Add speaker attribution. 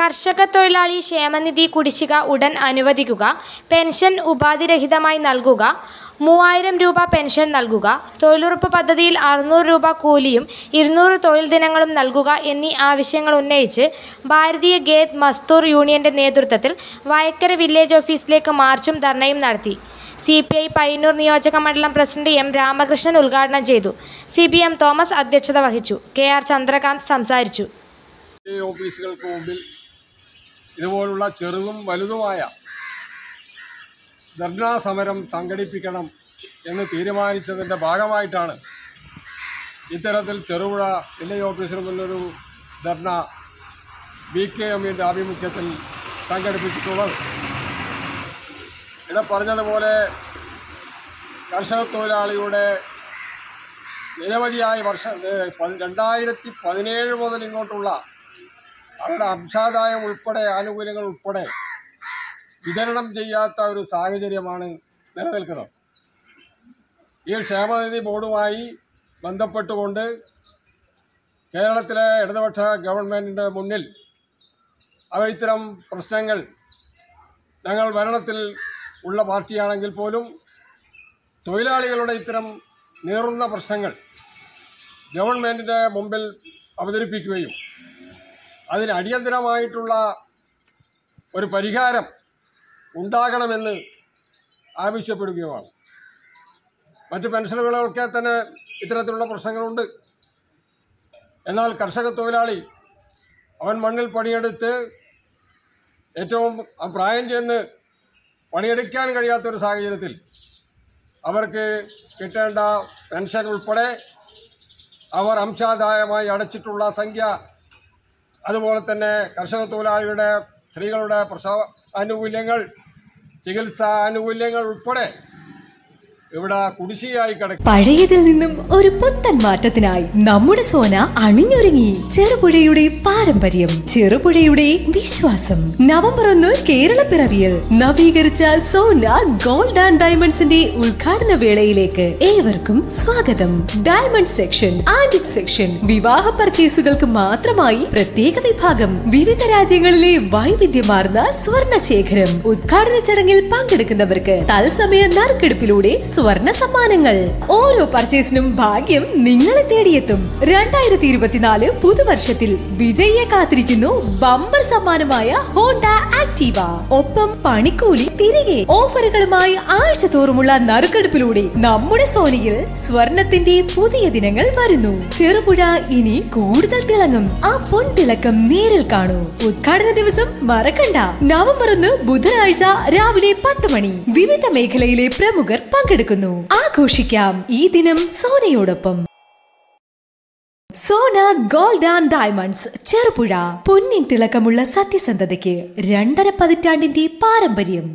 Speaker 1: കർഷക തൊഴിലാളി ക്ഷേമനിധി കുടിശ്ശിക ഉടൻ അനുവദിക്കുക. പെൻഷൻ ഉപാധിരഹിതമായി നൽകുക. മൂവായിരം രൂപ പെൻഷൻ നൽകുക. തൊഴിലുറപ്പ് പദ്ധതിയിൽ അറുന്നൂറ് രൂപ കൂലിയും ഇരുന്നൂറ് തൊഴിൽ ദിനങ്ങളും നൽകുക എന്നീ ആവശ്യങ്ങൾ ഉന്നയിച്ച് ഭാരതീയ ഗേത് മസ്തൂർ യൂണിയന്റെ നേതൃത്വത്തിൽ വയക്കര വില്ലേജ് ഓഫീസിലേക്ക് മാർച്ചും ധർണയും നടത്തി. സി പി ഐ പയ്യന്നൂർ നിയോജക മണ്ഡലം പ്രസിഡന്റ് എം രാമകൃഷ്ണൻ ഉദ്ഘാടനം ചെയ്തു. സി ബി എം തോമസ് അധ്യക്ഷത വഹിച്ചു. കെ ആർ ചന്ദ്രകാന്ത് സംസാരിച്ചു.
Speaker 2: ഓഫീസുകൾക്ക് മുമ്പിൽ ഇതുപോലുള്ള ചെറുതും വലുതുമായ ധർണാ സമരം സംഘടിപ്പിക്കണം എന്ന് തീരുമാനിച്ചതിന്റെ ഭാഗമായിട്ടാണ് ഇത്തരത്തിൽ ചെറുപുഴ വില്ലേജ് ഓഫീസിന് മുന്നൊരു ധർണ ബി കെ എമ്മിന്റെ ആഭിമുഖ്യത്തിൽ സംഘടിപ്പിച്ചിട്ടുള്ളത്. ഇവിടെ പറഞ്ഞതുപോലെ കർഷക തൊഴിലാളിയുടെ നിരവധിയായ വർഷം രണ്ടായിരത്തി പതിനേഴ് മുതൽ ഇങ്ങോട്ടുള്ള അവരുടെ അംശാദായം ഉൾപ്പെടെ ആനുകൂല്യങ്ങൾ ഉൾപ്പെടെ വിതരണം ചെയ്യാത്ത ഒരു സാഹചര്യമാണ് നിലനിൽക്കുന്നത്. ഈ ക്ഷേമനിധി ബോർഡുമായി ബന്ധപ്പെട്ടുകൊണ്ട് കേരളത്തിലെ ഇടതുപക്ഷ ഗവൺമെന്റിന്റെ മുന്നിൽ അവ ഇത്തരം പ്രശ്നങ്ങൾ ഞങ്ങൾ ഭരണത്തിൽ ഉള്ള പാർട്ടിയാണെങ്കിൽ പോലും തൊഴിലാളികളുടെ ഇത്തരം നീറുന്ന പ്രശ്നങ്ങൾ ഗവൺമെന്റിന്റെ മുമ്പിൽ അവതരിപ്പിക്കുകയും അതിന് അടിയന്തരമായിട്ടുള്ള ഒരു പരിഹാരം ഉണ്ടാകണമെന്ന് ആവശ്യപ്പെടുകയുമാണ്. മറ്റ് പെൻഷനുകളൊക്കെ തന്നെ ഇത്തരത്തിലുള്ള പ്രശ്നങ്ങളുണ്ട്. എന്നാൽ കർഷക തൊഴിലാളി അവൻ മണ്ണിൽ പണിയെടുത്ത് ഏറ്റവും പ്രായം ചെന്ന് പണിയെടുക്കാൻ കഴിയാത്തൊരു സാഹചര്യത്തിൽ അവർക്ക് കിട്ടേണ്ട പെൻഷൻ ഉൾപ്പെടെ അവർ അംശാദായമായി അടച്ചിട്ടുള്ള സംഖ്യ അതുപോലെ തന്നെ കർഷക തൊഴിലാളിയുടെ സ്ത്രീകളുടെ പ്രസവ ആനുകൂല്യങ്ങൾ ചികിത്സാ ആനുകൂല്യങ്ങൾ ഉൾപ്പെടെ
Speaker 3: പഴയതിൽ നിന്നും ഒരു പുത്തൻ മാറ്റത്തിനായി നമ്മുടെ സോന അണിഞ്ഞൊരുങ്ങി. ചെറുപുഴയുടെ പാരമ്പര്യം ചെറുപുഴയുടെ വിശ്വാസം. നവംബർ ഒന്ന് കേരള പിറവിയിൽ നവീകരിച്ച സോന ഗോൾഡ് ആൻഡ് ഡയമണ്ട്സിന്റെ ഉദ്ഘാടന വേളയിലേക്ക് ഏവർക്കും സ്വാഗതം. ഡയമണ്ട് സെക്ഷൻ ആന്റിക് സെക്ഷൻ വിവാഹ പർച്ചേസുകൾക്ക് മാത്രമായി പ്രത്യേക വിഭാഗം വിവിധ രാജ്യങ്ങളിലെ വൈവിധ്യമാർന്ന സ്വർണ ശേഖരം ഉദ്ഘാടന ചടങ്ങിൽ പങ്കെടുക്കുന്നവർക്ക് തത്സമയ നറുക്കെടുപ്പിലൂടെ സ്വർണ സമ്മാനങ്ങൾ. ഓരോ പർച്ചേസിനും ഭാഗ്യം നിങ്ങളെ തേടിയെത്തും. രണ്ടായിരത്തി ഇരുപത്തിനാല് പുതുവർഷത്തിൽ വിജയിയെ കാത്തിരിക്കുന്നു ബമ്പർ സമ്മാനമായ ഹോണ്ട ആക്ടീവ. ഒപ്പം പണിക്കൂലി തിരികെ. ഓഫറുകളുമായി ആഴ്ച തോറുമുള്ള നറുക്കെടുപ്പിലൂടെ നമ്മുടെ സോനിയിൽ സ്വർണത്തിന്റെ പുതിയ ദിനങ്ങൾ വരുന്നു. ചെറുപുഴ ഇനി കൂടുതൽ തിളങ്ങും. ആ പൊൻതിളക്കം നേരിൽ കാണൂ. ഉദ്ഘാടന ദിവസം മറക്കണ്ട. നവംബർ ഒന്ന് ബുധനാഴ്ച രാവിലെ പത്ത് മണി. വിവിധ മേഖലയിലെ പ്രമുഖർ പങ്കെടുക്കുന്നു ആഘോഷിക്കാം ഈ ദിനം സോനയോടൊപ്പം. Sona gold and diamonds Cherupuzha. പൊന്നിൻ തിളക്കമുള്ള സത്യസന്ധതയ്ക്ക് രണ്ടര പതിറ്റാണ്ടിന്റെ പാരമ്പര്യം.